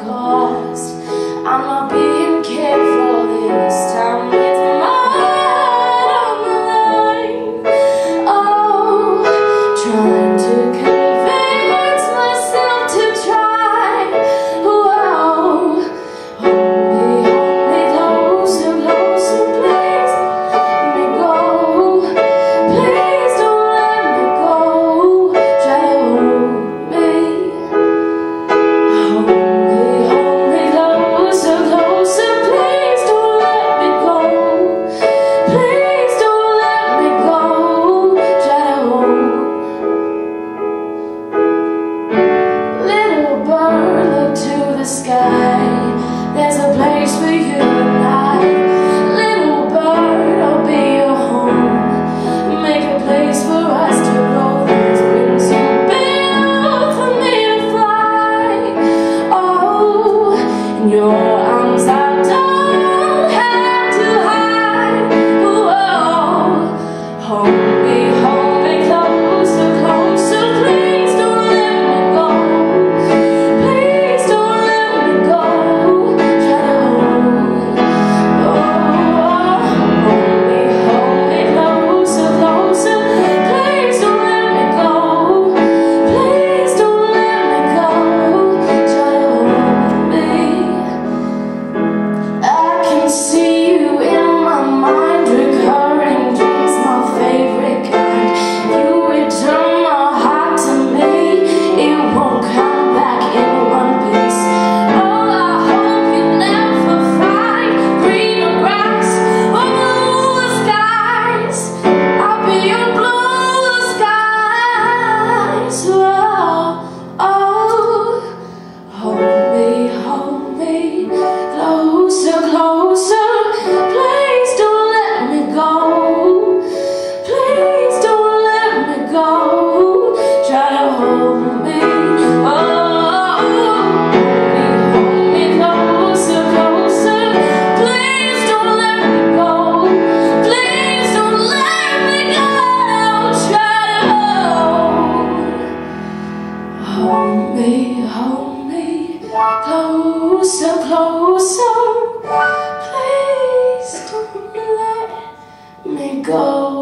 cost. I'm not being sky. There's a place for you and I. Little bird, I'll be your home. Make a place for us to grow These wings you so built for me to fly. Oh, and you're Closer, closer, please don't let me go.